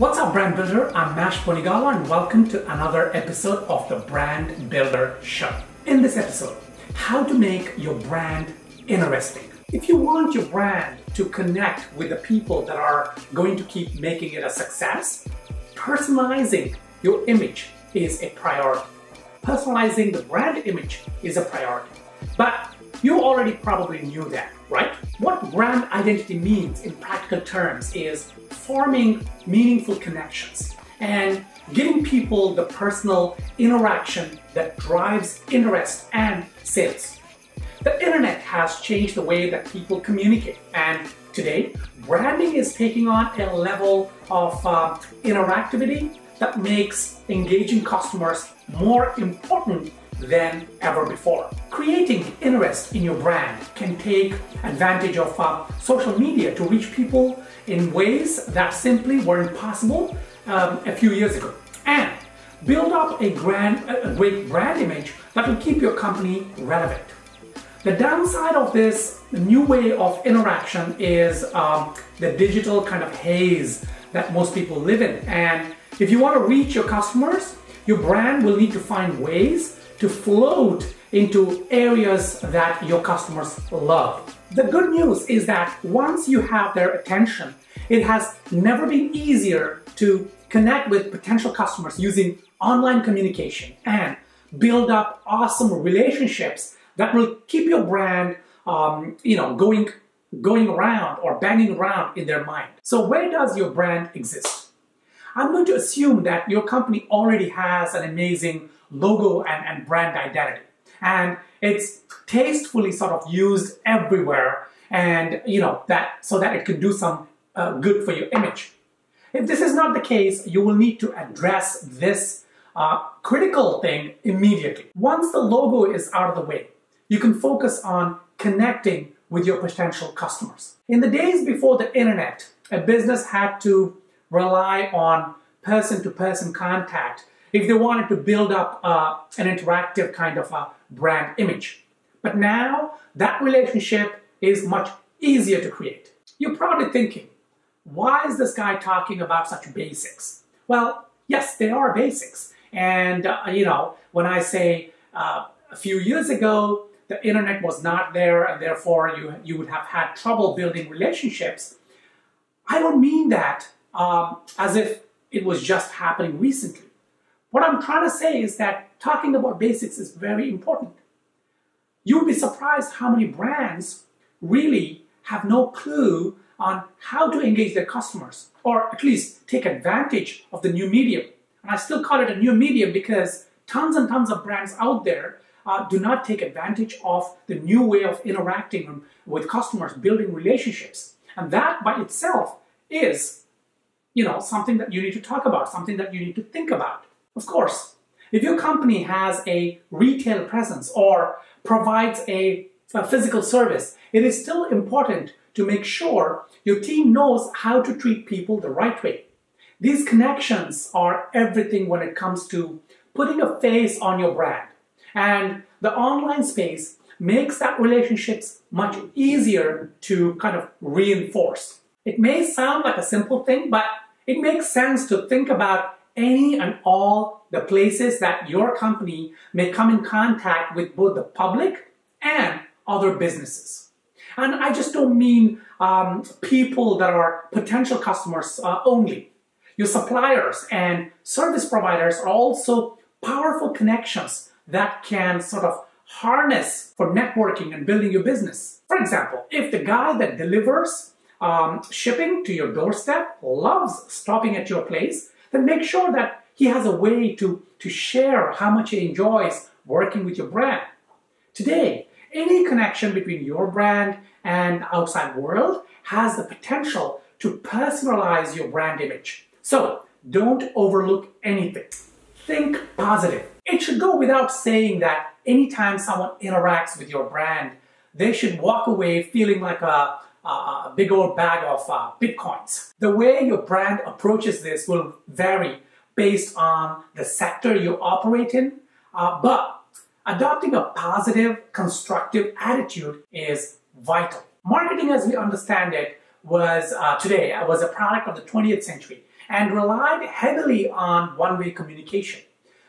What's up, brand builder? I'm Mash Bonigala, and welcome to another episode of the Brand Builder Show. In this episode, how to make your brand interesting. If you want your brand to connect with the people that are going to keep making it a success, personalizing your image is a priority. Personalizing the brand image is a priority. But you already probably knew that, right? What brand identity means in practical terms is forming meaningful connections and giving people the personal interaction that drives interest and sales. The internet has changed the way that people communicate, and today, branding is taking on a level of uh, interactivity that makes engaging customers more important than ever before. Creating interest in your brand can take advantage of uh, social media to reach people in ways that simply weren't possible um, a few years ago. And build up a, grand, a great brand image that will keep your company relevant. The downside of this new way of interaction is um, the digital kind of haze that most people live in. And if you want to reach your customers, your brand will need to find ways to float into areas that your customers love. The good news is that once you have their attention, it has never been easier to connect with potential customers using online communication and build up awesome relationships that will keep your brand, um, you know, going going around or banging around in their mind. So where does your brand exist? I'm going to assume that your company already has an amazing logo and, and brand identity. And it's tastefully sort of used everywhere and you know that so that it can do some uh, good for your image. If this is not the case, you will need to address this uh, critical thing immediately. Once the logo is out of the way, you can focus on connecting with your potential customers. In the days before the internet, a business had to rely on person to person contact if they wanted to build up uh, an interactive kind of a brand image. But now that relationship is much easier to create. You're probably thinking, why is this guy talking about such basics? Well, yes, they are basics. And, uh, you know, when I say uh, a few years ago, the internet was not there and therefore you, you would have had trouble building relationships, I don't mean that um, as if it was just happening recently. What I'm trying to say is that talking about basics is very important. You'll be surprised how many brands really have no clue on how to engage their customers, or at least take advantage of the new medium. And I still call it a new medium because tons and tons of brands out there uh, do not take advantage of the new way of interacting with customers, building relationships. And that by itself is, you know, something that you need to talk about, something that you need to think about. Of course, if your company has a retail presence or provides a, a physical service, it is still important to make sure your team knows how to treat people the right way. These connections are everything when it comes to putting a face on your brand. And the online space makes that relationships much easier to kind of reinforce. It may sound like a simple thing, but it makes sense to think about any and all the places that your company may come in contact with both the public and other businesses. And I just don't mean um, people that are potential customers uh, only. Your suppliers and service providers are also powerful connections that can sort of harness for networking and building your business. For example, if the guy that delivers um, shipping to your doorstep loves stopping at your place, then make sure that he has a way to, to share how much he enjoys working with your brand. Today, any connection between your brand and outside world has the potential to personalize your brand image. So don't overlook anything. Think positive. It should go without saying that anytime someone interacts with your brand, they should walk away feeling like a a big old bag of uh, bitcoins. The way your brand approaches this will vary based on the sector you operate in, uh, but adopting a positive, constructive attitude is vital. Marketing as we understand it was uh, today was a product of the 20th century and relied heavily on one-way communication.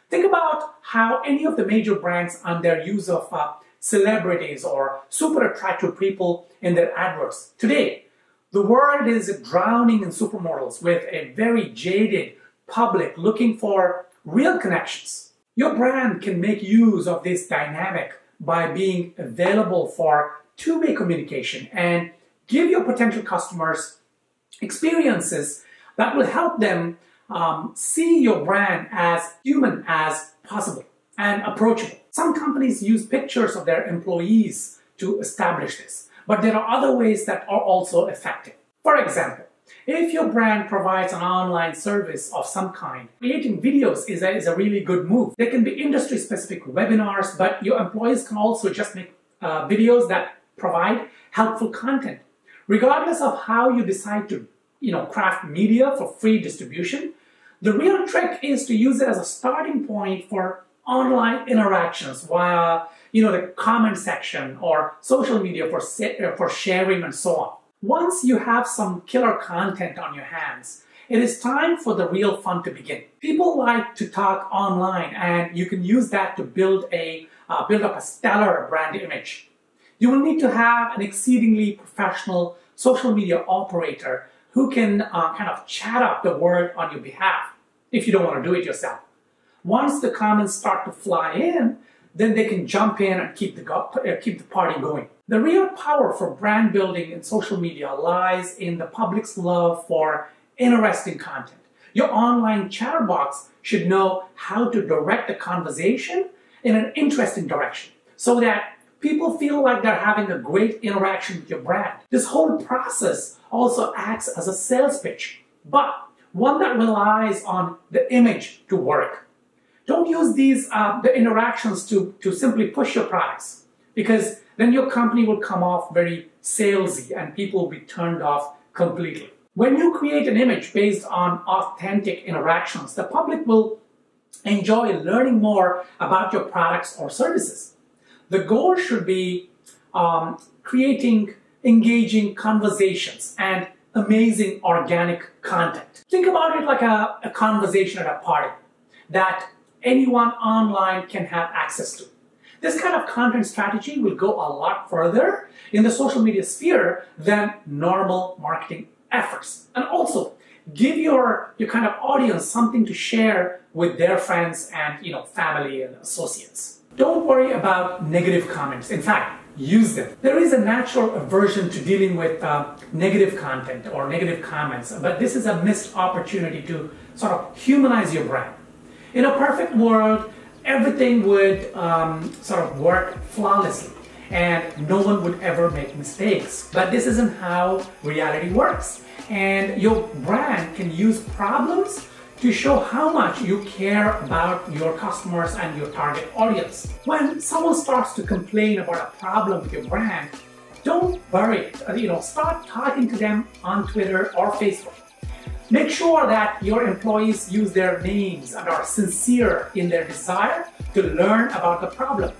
Think about how any of the major brands and their use of uh, celebrities or super attractive people in their adverts. Today, the world is drowning in supermodels with a very jaded public looking for real connections. Your brand can make use of this dynamic by being available for two-way communication and give your potential customers experiences that will help them um, see your brand as human as possible and approachable. Some companies use pictures of their employees to establish this, but there are other ways that are also effective. For example, if your brand provides an online service of some kind, creating videos is a, is a really good move. There can be industry specific webinars, but your employees can also just make uh, videos that provide helpful content. Regardless of how you decide to you know, craft media for free distribution, the real trick is to use it as a starting point for online interactions via you know, the comment section or social media for, for sharing and so on. Once you have some killer content on your hands, it is time for the real fun to begin. People like to talk online and you can use that to build, a, uh, build up a stellar brand image. You will need to have an exceedingly professional social media operator who can uh, kind of chat up the word on your behalf if you don't want to do it yourself. Once the comments start to fly in, then they can jump in and keep the, uh, keep the party going. The real power for brand building in social media lies in the public's love for interesting content. Your online chatterbox should know how to direct the conversation in an interesting direction so that people feel like they're having a great interaction with your brand. This whole process also acts as a sales pitch, but one that relies on the image to work. Don't use these uh, the interactions to, to simply push your products because then your company will come off very salesy and people will be turned off completely. When you create an image based on authentic interactions, the public will enjoy learning more about your products or services. The goal should be um, creating engaging conversations and amazing organic content. Think about it like a, a conversation at a party that anyone online can have access to. This kind of content strategy will go a lot further in the social media sphere than normal marketing efforts. And also, give your, your kind of audience something to share with their friends and you know family and associates. Don't worry about negative comments. In fact, use them. There is a natural aversion to dealing with uh, negative content or negative comments, but this is a missed opportunity to sort of humanize your brand. In a perfect world, everything would um, sort of work flawlessly and no one would ever make mistakes. But this isn't how reality works. And your brand can use problems to show how much you care about your customers and your target audience. When someone starts to complain about a problem with your brand, don't it. You know, start talking to them on Twitter or Facebook. Make sure that your employees use their names and are sincere in their desire to learn about the problem.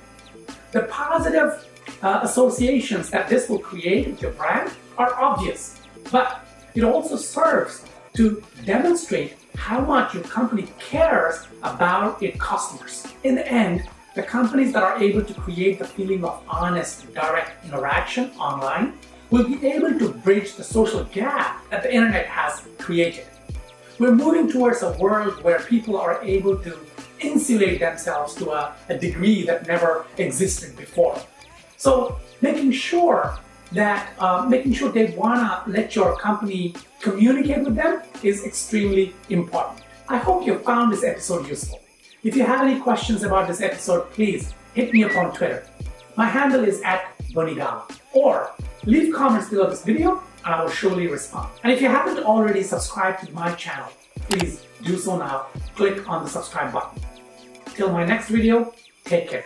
The positive uh, associations that this will create with your brand are obvious, but it also serves to demonstrate how much your company cares about its customers. In the end, the companies that are able to create the feeling of honest, direct interaction online will be able to bridge the social gap that the internet has created. We're moving towards a world where people are able to insulate themselves to a, a degree that never existed before. So making sure that uh, making sure they wanna let your company communicate with them is extremely important. I hope you found this episode useful. If you have any questions about this episode, please hit me up on Twitter. My handle is at Bonigala. Or leave comments below this video and I will surely respond. And if you haven't already subscribed to my channel, please do so now. Click on the subscribe button. Till my next video, take care.